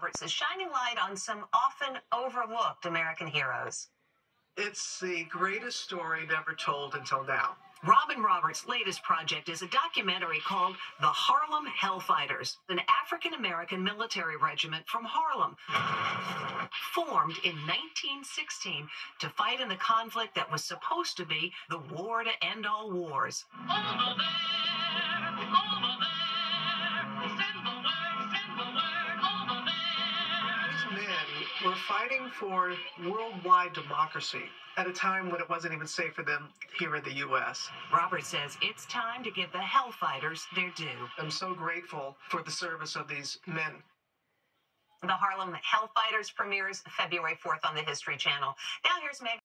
Roberts is shining light on some often overlooked American heroes. It's the greatest story never told until now. Robin Roberts' latest project is a documentary called The Harlem Hellfighters, an African American military regiment from Harlem, formed in 1916 to fight in the conflict that was supposed to be the war to end all wars. Over there, men were fighting for worldwide democracy at a time when it wasn't even safe for them here in the U.S. Robert says it's time to give the Hellfighters their due. I'm so grateful for the service of these men. The Harlem Hellfighters premieres February 4th on the History Channel. Now here's Meg.